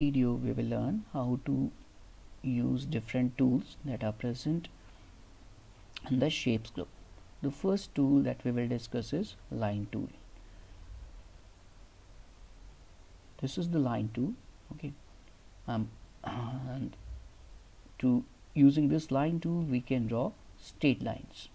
video we will learn how to use different tools that are present in the shapes group. The first tool that we will discuss is line tool. This is the line tool okay? Um, and to using this line tool we can draw straight lines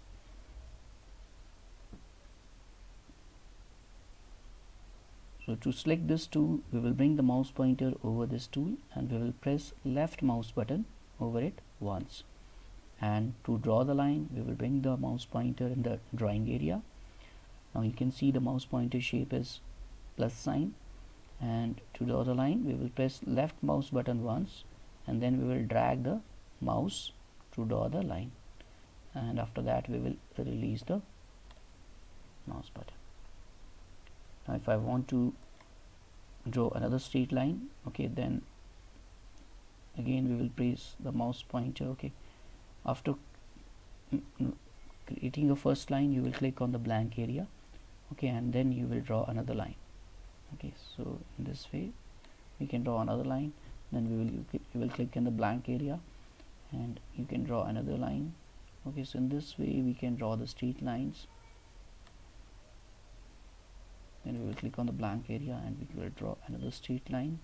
So to select this tool, we will bring the mouse pointer over this tool and we will press left mouse button over it once. And to draw the line, we will bring the mouse pointer in the drawing area. Now you can see the mouse pointer shape is plus sign and to draw the line, we will press left mouse button once and then we will drag the mouse to draw the line and after that we will release the mouse button now if I want to draw another straight line okay then again we will press the mouse pointer okay. After creating a first line you will click on the blank area okay and then you will draw another line okay. So in this way we can draw another line then we will you will click in the blank area and you can draw another line okay. So in this way we can draw the straight lines then we will click on the blank area and we will draw another straight line.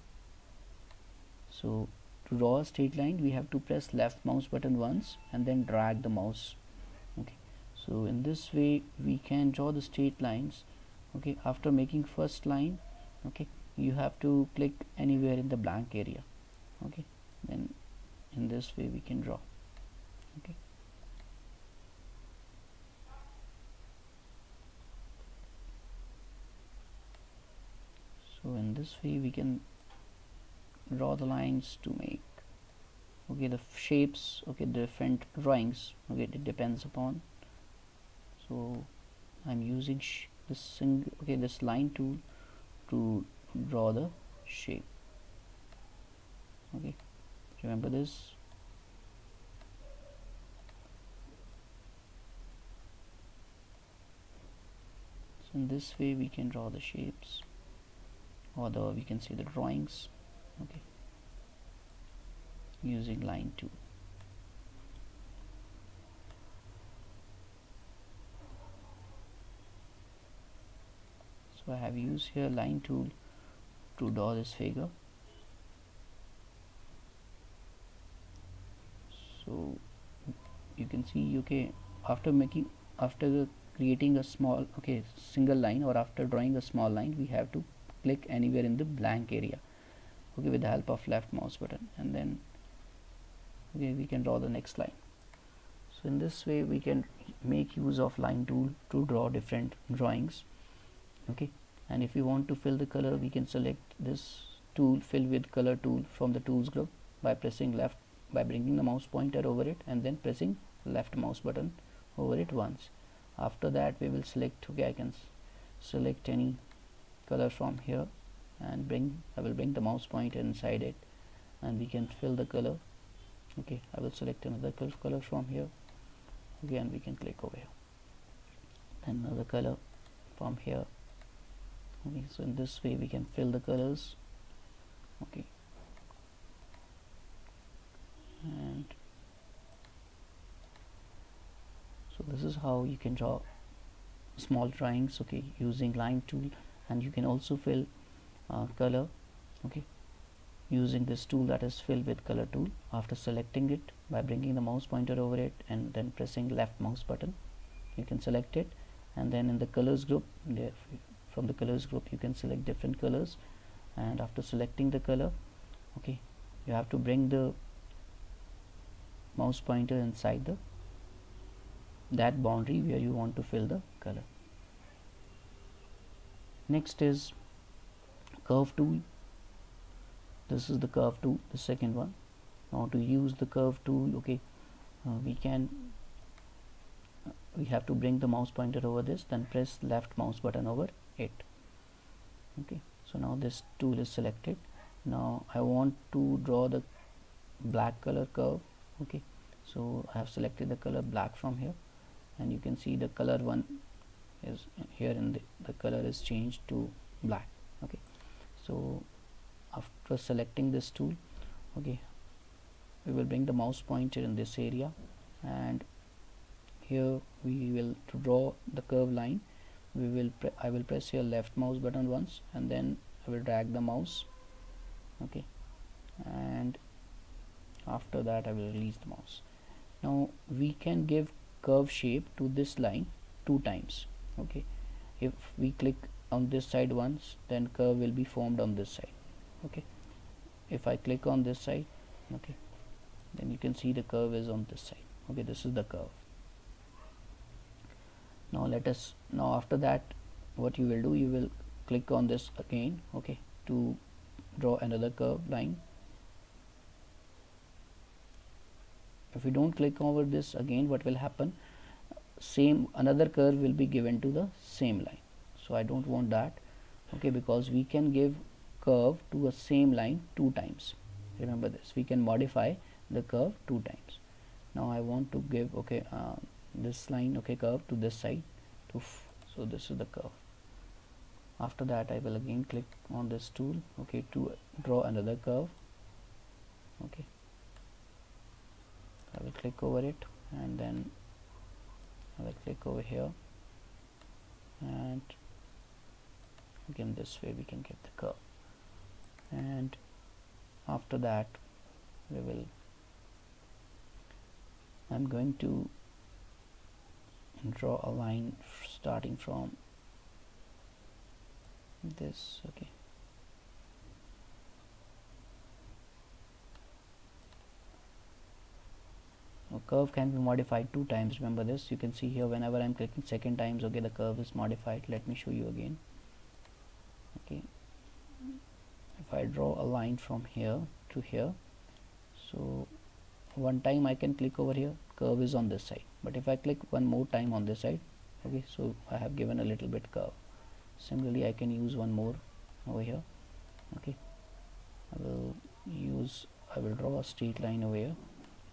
So to draw a straight line we have to press left mouse button once and then drag the mouse. Okay. So in this way we can draw the straight lines. Okay. After making first line okay you have to click anywhere in the blank area. Okay. Then in this way we can draw. Okay so in this way we can draw the lines to make okay the shapes okay different drawings okay it depends upon. So I'm using this single okay this line tool to draw the shape. Okay remember this? So in this way we can draw the shapes or the we can see the drawings. Okay. Using line tool so I have used here line tool to draw this figure. So you can see okay after making after creating a small okay single line or after drawing a small line we have to click anywhere in the blank area. Okay with the help of left mouse button. And then okay we can draw the next line. So in this way we can make use of line tool to draw different drawings. Okay and if you want to fill the color we can select this tool fill with color tool from the tools group by pressing left by bringing the mouse pointer over it and then pressing left mouse button over it once. After that we will select okay I can select any color from here and bring I will bring the mouse pointer inside it and we can fill the color. Okay I will select another color from here. Again we can click over here. Then another color from here. Okay so in this way we can fill the colors. Okay. And so this is how you can draw small drawings okay using line tool and you can also fill uh, color okay? Using this tool that is fill with color tool after selecting it by bringing the mouse pointer over it and then pressing left mouse button you can select it. And then in the colors group from the colors group you can select different colors. And after selecting the color okay you have to bring the mouse pointer inside the that boundary where you want to fill the color next is curve tool this is the curve tool the second one. Now to use the curve tool okay uh, we can uh, we have to bring the mouse pointer over this then press left mouse button over it. Okay so now this tool is selected. Now I want to draw the black color curve okay. So I have selected the color black from here and you can see the color one is here in the, the color is changed to black okay? So after selecting this tool okay we will bring the mouse pointer in this area and here we will to draw the curve line. We will I will press here left mouse button once and then I will drag the mouse okay? And after that I will release the mouse. Now we can give curve shape to this line two times okay. If we click on this side once then curve will be formed on this side. Okay. If I click on this side okay then you can see the curve is on this side. Okay this is the curve. Now let us now after that what you will do you will click on this again okay to draw another curve line. If we don't click over this again what will happen same another curve will be given to the same line. So I don't want that okay because we can give curve to a same line two times. Remember this we can modify the curve two times. Now I want to give okay uh, this line okay curve to this side to so this is the curve. After that I will again click on this tool okay to draw another curve okay. I will click over it and then I click over here. And again this way we can get the curve. And after that we will I'm going to draw a line starting from this okay curve can be modified two times remember this? You can see here whenever I'm clicking second times okay the curve is modified. Let me show you again. Okay. If I draw a line from here to here so one time I can click over here curve is on this side. But if I click one more time on this side okay so I have given a little bit curve. Similarly I can use one more over here okay. I will use I will draw a straight line over here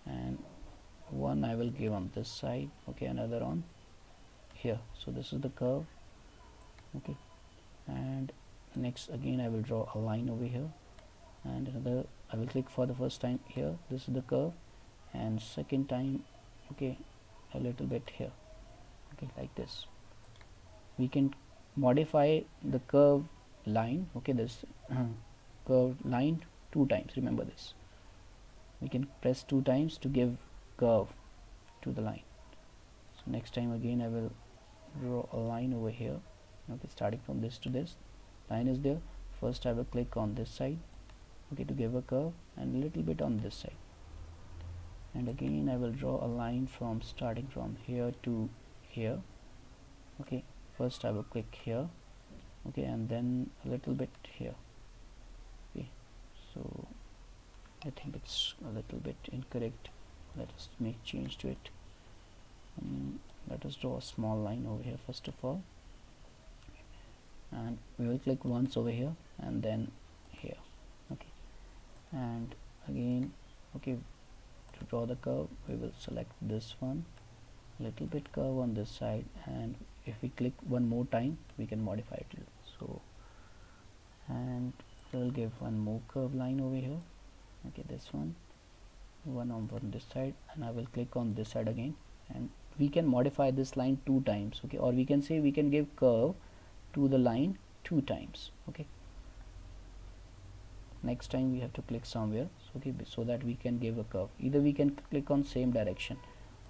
and one I will give on this side. Okay another on. Here. So this is the curve. Okay. And next again I will draw a line over here. And another I will click for the first time here. This is the curve. And second time okay a little bit here. Okay like this. We can modify the curve line. Okay this uh, curve line two times. Remember this. We can press two times to give curve to the line. So next time again I will draw a line over here. Okay starting from this to this. Line is there. First I will click on this side. Okay to give a curve and a little bit on this side. And again I will draw a line from starting from here to here. Okay first I will click here. Okay and then a little bit here. Okay so I think it's a little bit incorrect let us make change to it. Um, let us draw a small line over here first of all. And we will click once over here and then here. Okay. And again okay to draw the curve we will select this one. Little bit curve on this side and if we click one more time we can modify it. So and we'll give one more curve line over here. Okay this one one on this side and I will click on this side again. And we can modify this line two times okay? Or we can say we can give curve to the line two times okay? Next time we have to click somewhere so, okay? So that we can give a curve. Either we can click on same direction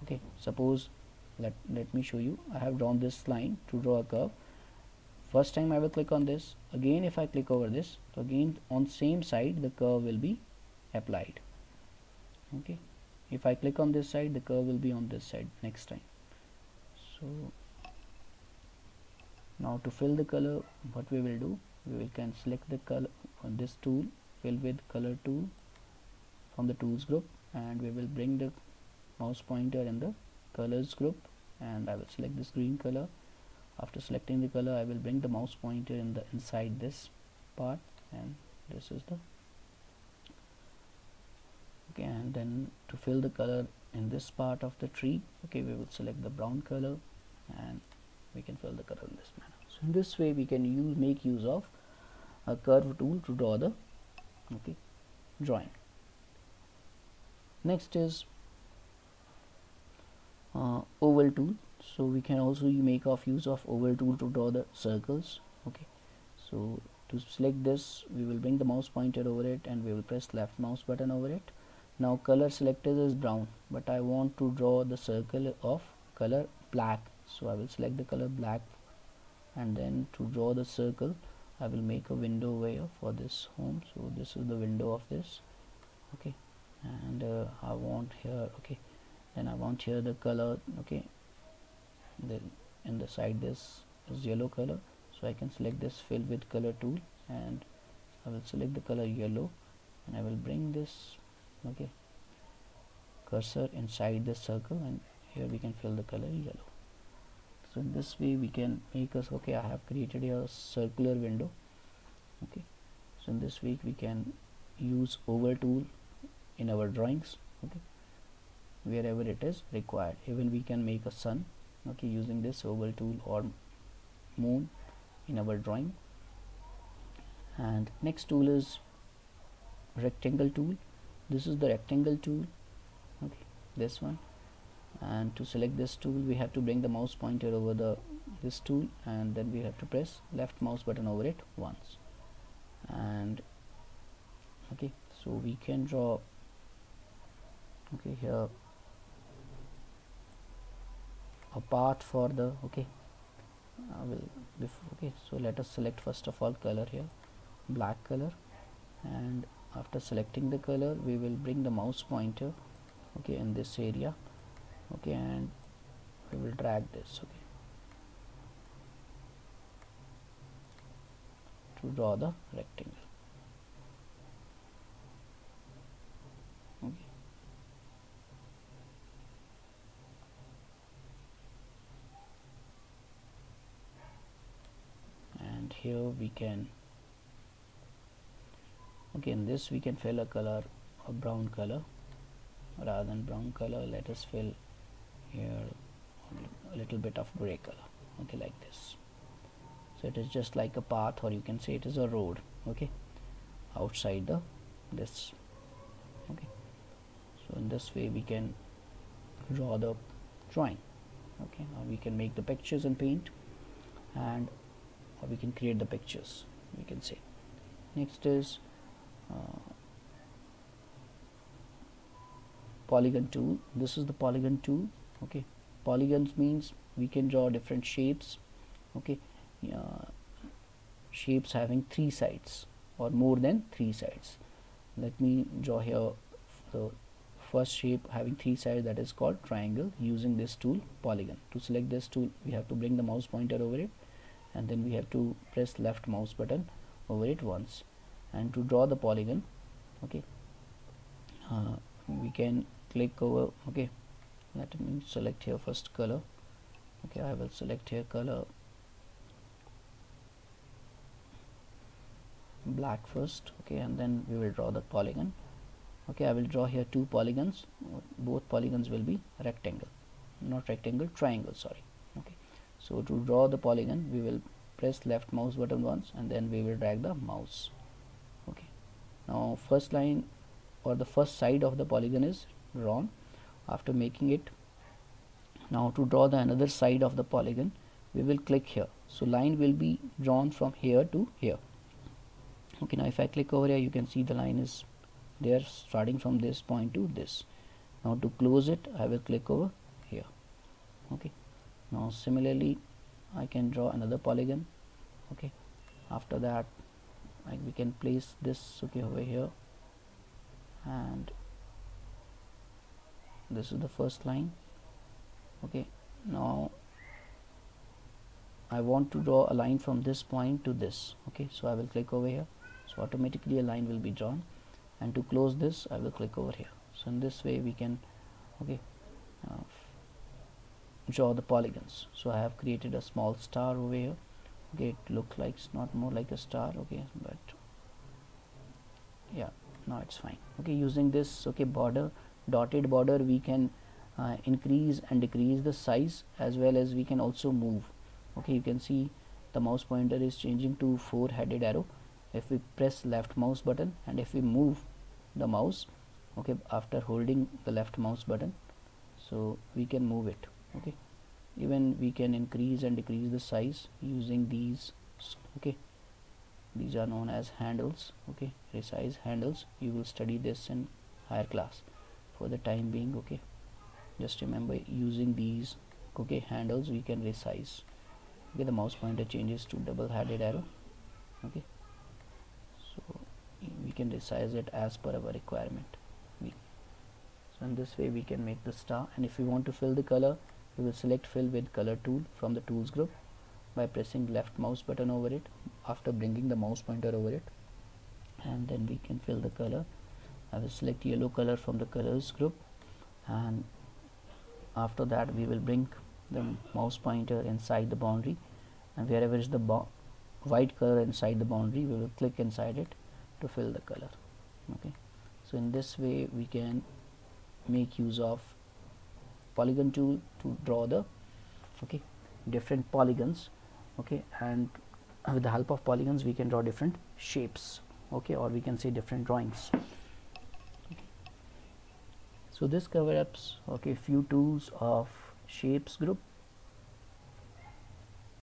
okay? Suppose let let me show you. I have drawn this line to draw a curve. First time I will click on this. Again if I click over this so again on same side the curve will be applied okay? If I click on this side the curve will be on this side next time. So now to fill the color what we will do we will can select the color on this tool fill with color tool from the tools group and we will bring the mouse pointer in the colors group and I will select this green color. After selecting the color I will bring the mouse pointer in the inside this part and this is the okay and then to fill the color in this part of the tree okay we will select the brown color and we can fill the color in this manner. So in this way we can use make use of a curve tool to draw the okay drawing. Next is uh, oval tool. So we can also make of use of oval tool to draw the circles okay. So to select this we will bring the mouse pointer over it and we will press left mouse button over it now color selected is brown but I want to draw the circle of color black. So I will select the color black and then to draw the circle I will make a window here for this home. So this is the window of this. Okay. And uh, I want here okay. Then I want here the color okay. Then in the side this is yellow color. So I can select this fill with color tool and I will select the color yellow and I will bring this okay. Cursor inside the circle and here we can fill the color yellow. So in this way we can make us okay I have created a circular window. Okay. So in this way we can use oval tool in our drawings. Okay. Wherever it is required. Even we can make a sun okay using this oval tool or moon in our drawing. And next tool is rectangle tool this is the rectangle tool okay this one. And to select this tool we have to bring the mouse pointer over the this tool and then we have to press left mouse button over it once. And okay so we can draw okay here a path for the okay I will okay so let us select first of all color here black color and after selecting the color we will bring the mouse pointer okay in this area okay and we will drag this okay to draw the rectangle okay. And here we can okay in this we can fill a color a brown color rather than brown color let us fill here a little bit of gray color okay like this. So it is just like a path or you can say it is a road okay outside the this okay. So in this way we can draw the drawing okay. Now we can make the pictures in paint and we can create the pictures we can say. Next is polygon tool this is the polygon tool okay? Polygons means we can draw different shapes okay? Uh, shapes having three sides or more than three sides. Let me draw here the first shape having three sides that is called triangle using this tool polygon. To select this tool we have to bring the mouse pointer over it and then we have to press left mouse button over it once and to draw the polygon okay? Uh, we can click over okay? Let me select here first color. Okay I will select here color. Black first okay and then we will draw the polygon. Okay I will draw here two polygons. Both polygons will be rectangle not rectangle triangle sorry okay? So to draw the polygon we will press left mouse button once and then we will drag the mouse now first line or the first side of the polygon is drawn. After making it now to draw the another side of the polygon we will click here. So line will be drawn from here to here. Okay now if I click over here you can see the line is there starting from this point to this. Now to close it I will click over here. Okay now similarly I can draw another polygon. Okay after that like we can place this okay over here. And this is the first line. Okay now I want to draw a line from this point to this. Okay so I will click over here. So automatically a line will be drawn. And to close this I will click over here. So in this way we can okay uh, draw the polygons. So I have created a small star over here it looks like it's not more like a star okay but yeah now it's fine. Okay using this okay border dotted border we can uh, increase and decrease the size as well as we can also move. Okay you can see the mouse pointer is changing to four headed arrow. If we press left mouse button and if we move the mouse okay after holding the left mouse button so we can move it. Okay even we can increase and decrease the size using these okay? These are known as handles okay? Resize handles. You will study this in higher class for the time being okay? Just remember using these okay handles we can resize. Okay the mouse pointer changes to double headed arrow okay? So we can resize it as per our requirement. So in this way we can make the star. And if we want to fill the color we will select fill with color tool from the tools group by pressing left mouse button over it after bringing the mouse pointer over it. And then we can fill the color. I will select yellow color from the colors group. And after that we will bring the mouse pointer inside the boundary. And wherever is the white color inside the boundary we will click inside it to fill the color. Okay. So in this way we can make use of polygon tool to draw the okay different polygons okay and with the help of polygons we can draw different shapes okay or we can say different drawings. So this covers okay few tools of shapes group